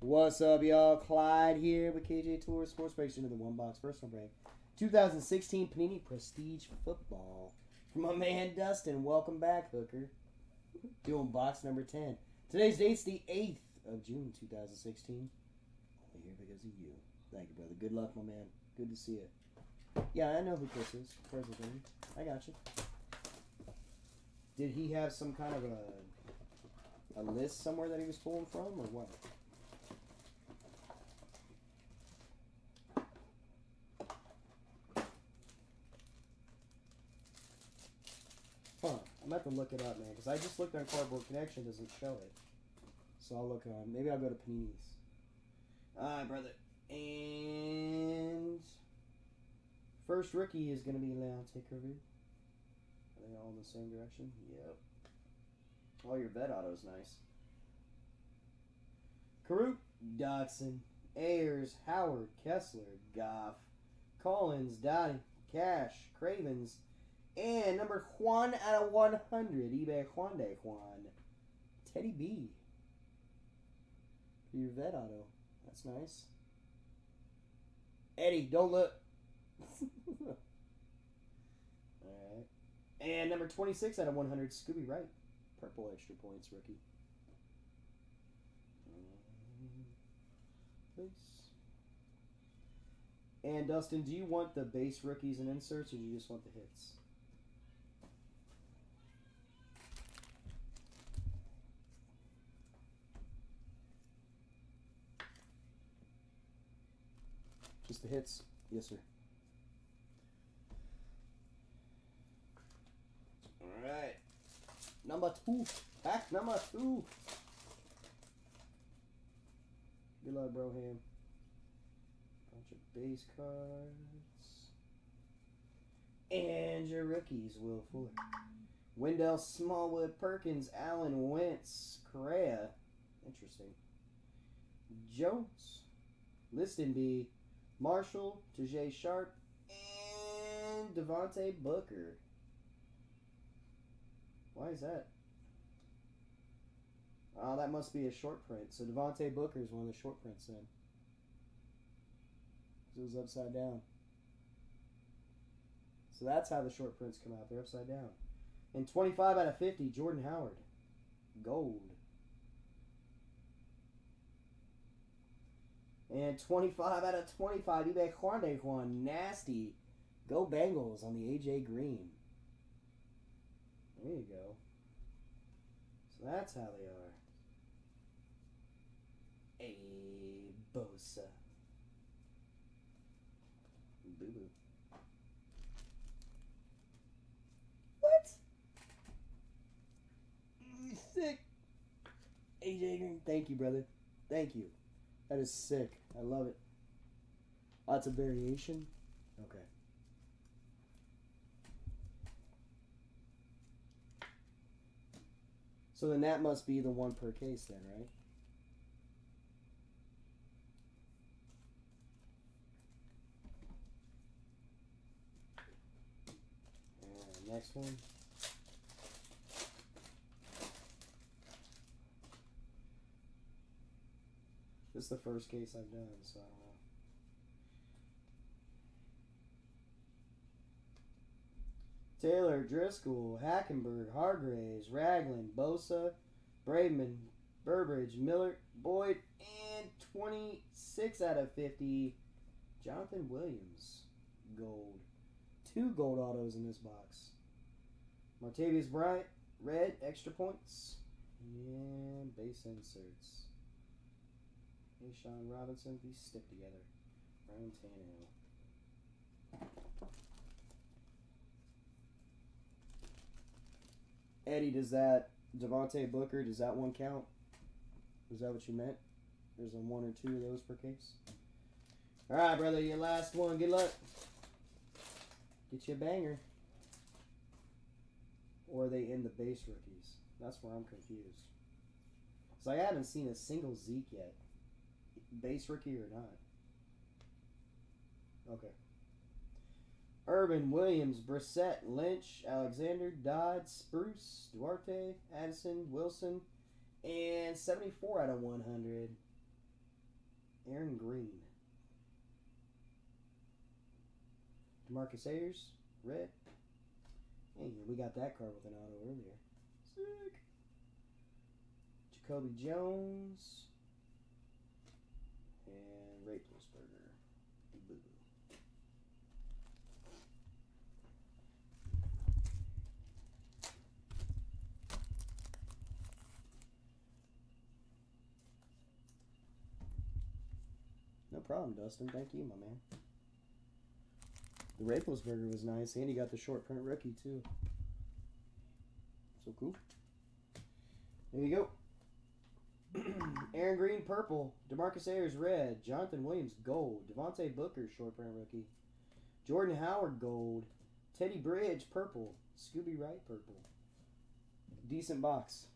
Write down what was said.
What's up, y'all? Clyde here with KJ Tour Sports Breaks into the one box personal break. 2016 Panini Prestige Football. From my man Dustin. Welcome back, Hooker. Doing box number 10. Today's date's the 8th of June 2016. Only here because of you. Thank you, brother. Good luck, my man. Good to see you. Yeah, I know who Chris is. I got you. Did he have some kind of a a list somewhere that he was pulling from, or what? I'm to have to look it up, man, because I just looked on Cardboard Connection, doesn't show it. So I'll look on. Maybe I'll go to Panini's. Alright, brother. And first rookie is going to be Leonte Carroo. Are they all in the same direction? Yep. Oh, your vet auto's nice. Karuk, Dodson, Ayers, Howard, Kessler, Goff, Collins, Dottie, Cash, Cravens, and number Juan out of 100, eBay Juan de Juan, Teddy B. Your vet auto. That's nice. Eddie, don't look. Alright. And number 26 out of 100, Scooby Wright. Purple extra points rookie. Base. And Dustin, do you want the base rookies and inserts, or do you just want the hits? The hits? Yes, sir. Alright. Number two. Pack number two. Good luck, Broham. Bunch of base cards. And your rookies, Will Fuller. Wendell Smallwood, Perkins, Allen Wentz, Correa. Interesting. Jones. Listenby, Marshall, Tajae Sharpe, and Devontae Booker. Why is that? Oh, that must be a short print. So Devontae Booker is one of the short prints then. It was upside down. So that's how the short prints come out. They're upside down. And 25 out of 50, Jordan Howard. Gold. And 25 out of 25, eBay Juan de Juan. Nasty. Go Bengals on the AJ Green. There you go. So that's how they are. A Bosa. Boo boo. What? Sick. AJ Green. Thank you, brother. Thank you. That is sick. I love it. Lots of variation. Okay. So then that must be the one per case then, right? And next one. This is the first case I've done, so I don't know. Taylor, Driscoll, Hackenberg, Hargreaves, Ragland, Bosa, Braidman, Burbridge, Miller, Boyd, and 26 out of 50, Jonathan Williams. Gold. Two gold autos in this box. Martavius Bryant, red, extra points, and base inserts. Hey, Sean Robinson, these stick together. Ryan Tannehill. Eddie, does that Devontae Booker? Does that one count? Is that what you meant? There's a one or two of those per case. All right, brother, your last one. Good luck. Get you a banger. Or are they in the base rookies? That's where I'm confused. So I haven't seen a single Zeke yet. Base rookie or not. Okay. Urban, Williams, Brissett, Lynch, Alexander, Dodd, Spruce, Duarte, Addison, Wilson, and 74 out of 100. Aaron Green. Demarcus Ayers, red. Hey, we got that card with an auto earlier. Sick. Jacoby Jones. And Raplesberger. Boo. No problem, Dustin. Thank you, my man. The Raplesberger was nice, and he got the short print rookie too. So cool. There you go. Aaron Green, purple. Demarcus Ayers, red. Jonathan Williams, gold. Devontae Booker, short print rookie. Jordan Howard, gold. Teddy Bridge, purple. Scooby Wright, purple. Decent box.